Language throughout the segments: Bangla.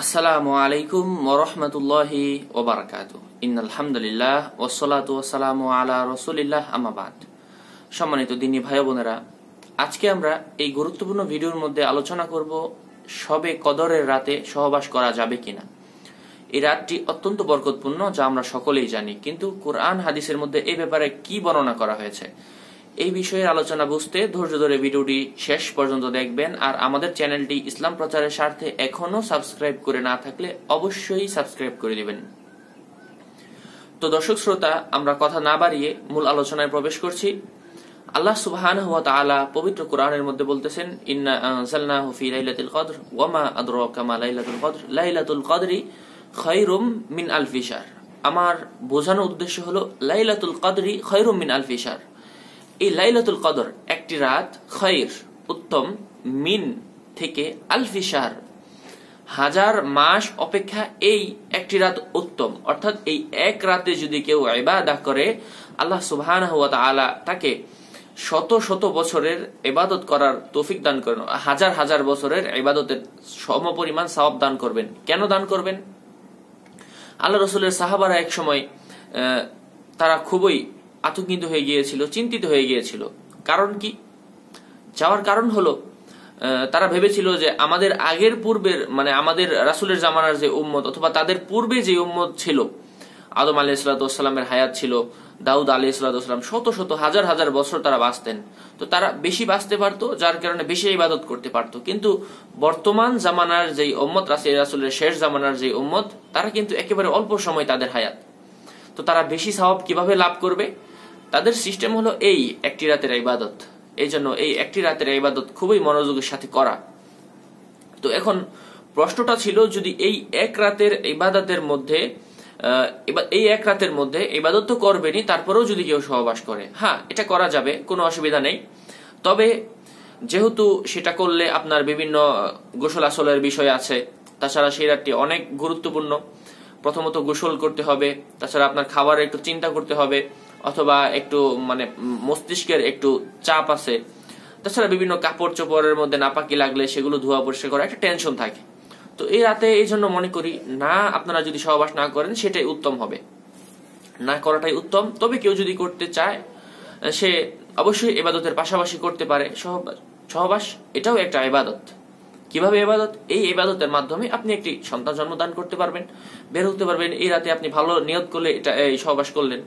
আসসালামু আলাইকুম ওরহমতুল্লাহি ওবরাকাত ইন আলহামদুলিল্লাহ ওসলাতু ওসালামু আলা রসুলিল্লাহ আমাবাদ সম্মানিত দিনী ভাই বোনেরা, আজকে আমরা এই গুরুত্বপূর্ণ ভিডিওর মধ্যে আলোচনা করব সবে কদরের রাতে সহবাস করা যাবে কিনা। এই রাতটি অত্যন্ত বরকতপূর্ণ, যা আমরা সকলেই জানি। কিন্তু কোরআন হাদিসের মধ্যে এই ব্যাপারে কি বর্ণনা করা হয়েছে? এই বিষয়ের আলোচনা বুঝতে ধৈর্য ধরে ভিডিওটি শেষ পর্যন্ত দেখবেন। আর আমাদের চ্যানেলটি ইসলাম প্রচারের স্বার্থে এখনও সাবস্ক্রাইব করে না থাকলে অবশ্যই সাবস্ক্রাইব করে দিবেন। তো দর্শক শ্রোতা, আমরা কথা না বাড়িয়ে মূল আলোচনায় প্রবেশ করছি। আল্লাহ সুবহান ওয়া তাআলা পবিত্র কোরআনের মধ্যে বলতেছেন, ইন্না আনজালনাহু ফি লাইলাতিল কদর ওয়া মা আদরাকা মা লাইলাতুল কদর লাইলাতুল কদরি খায়রুম মিন আলফি আমার বোঝানোর উদ্দেশ্য হলো, লাইলাতুল কদরি খায়রুম মিন আলফি এই লাইলাতুল কদর একটি রাত খৈর, উত্তম, মিন থেকে আলফি শাহর। হাজার মাস অপেক্ষা এই একটি রাত উত্তম। অর্থাৎ এই এক রাতে যদি কেউ ইবাদা করে, আল্লাহ সুবহান তাকে শত শত বছরের এবাদত করার তৌফিক দান করেন। হাজার হাজার বছরের ইবাদতের সমপরিমাণ সওয়াব দান করবেন। কেন দান করবেন? আল্লাহ রসুলের সাহাবারা এক সময় তারা খুবই আতঙ্কিত হয়ে গিয়েছিল, চিন্তিত হয়ে গিয়েছিল। কারণ কি? যাওয়ার কারণ হলো তারা ভেবেছিল যে আমাদের আগের পূর্বের মানে আমাদের রাসুলের জামানার যে উম্মত অথবা তাদের পূর্বে যে উম্মত ছিল, আদম আলি ইসলাতামের হায়াত ছিল, দাউদ আলি ইসলাতাম শত শত হাজার হাজার বছর তারা বাঁচতেন। তো তারা বেশি বাঁচতে পারতো, যার কারণে বেশি ইবাদত করতে পারতো। কিন্তু বর্তমান জামানার যেই উম্মত রাসিল রাসুলের শেষ জামানার যে উম্মত, তারা কিন্তু একেবারে অল্প সময় তাদের হায়াত। তো তারা বেশি স্বভাব কীভাবে লাভ করবে? তাদের সিস্টেম হলো এই, একটি রাতের ইবাদত। এই জন্য এই একটি রাতের ইবাদত খুবই মনোযোগের সাথে করা। তো এখন প্রশ্নটা ছিল যদি এই এক রাতের ইবাদতের মধ্যে এই এক রাতের মধ্যে ইবাদত তো করবেনি তারপরেও যদি কেউ সহবাস করে। হ্যাঁ এটা করা যাবে, কোনো অসুবিধা নেই। তবে যেহেতু সেটা করলে আপনার বিভিন্ন গোসল আসলের বিষয় আছে, তাছাড়া সেই রাতটি অনেক গুরুত্বপূর্ণ। প্রথমত গোসল করতে হবে, তাছাড়া আপনার খাবারের একটু চিন্তা করতে হবে। অথবা একটু মানে মস্তিষ্কের একটু চাপ আছে। তাছাড়া বিভিন্ন কাপড় চোপড়ের মধ্যে নাপাকি লাগলে সেগুলো ধোয়া পরিষ্কার করা একটা টেনশন থাকে। তো এই রাতে এই জন্য মনে করি, না, আপনারা যদি সহবাস না করেন, সেটাই উত্তম হবে। না করাটাই উত্তম। তবে কেউ যদি করতে চায়, সে অবশ্যই এবাদতের পাশাপাশি করতে পারে। সহবাস সহবাস, এটাও একটা এবাদত। কীভাবে এবাদত? এই এবাদতের মাধ্যমে আপনি একটি সন্তান জন্মদান করতে পারবেন, বের হতে পারবেন। এই রাতে আপনি ভালো নিয়ত করলে এটা, এই সহবাস করলেন।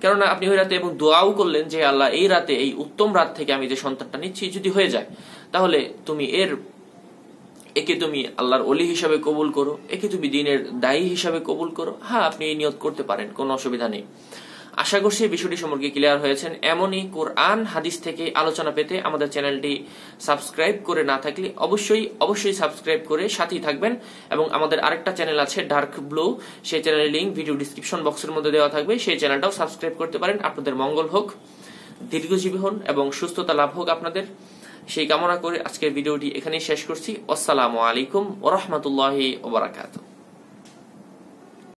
কেননা আপনি ওই রাতে এবং দোয়াও করলেন যে আল্লাহ, এই রাতে, এই উত্তম রাত থেকে আমি যে সন্তানটা নিচ্ছি, যদি হয়ে যায়, তাহলে তুমি এর, একে তুমি আল্লাহর অলি হিসাবে কবুল করো, একে তুমি দিনের দায়ী হিসাবে কবুল করো। হ্যাঁ আপনি এই নিয়ত করতে পারেন, কোনো অসুবিধা নেই। আশা করছি বিষয়টি সম্পর্কে ক্লিয়ার হয়েছেন। এমনই কোরআন হাদিস থেকে আলোচনা পেতে আমাদের চ্যানেলটি সাবস্ক্রাইব করে না থাকলে অবশ্যই অবশ্যই সাবস্ক্রাইব করে সাথেই থাকবেন এবং আমাদের আরেকটা চ্যানেল আছে ডার্ক ব্লু সেই চ্যানেলের লিঙ্ক ভিডিও ডিসক্রিপশন বক্সের মধ্যে দেওয়া থাকবে। সেই চ্যানেলটাও সাবস্ক্রাইব করতে পারেন। আপনাদের মঙ্গল হোক, দীর্ঘজীবী হন এবং সুস্থতা লাভ হোক আপনাদের। সেই কামনা করে আজকের ভিডিওটি এখানেই শেষ করছি। আসসালামু আলাইকুম ওরহমতুল্লাহি ওবরাকাতু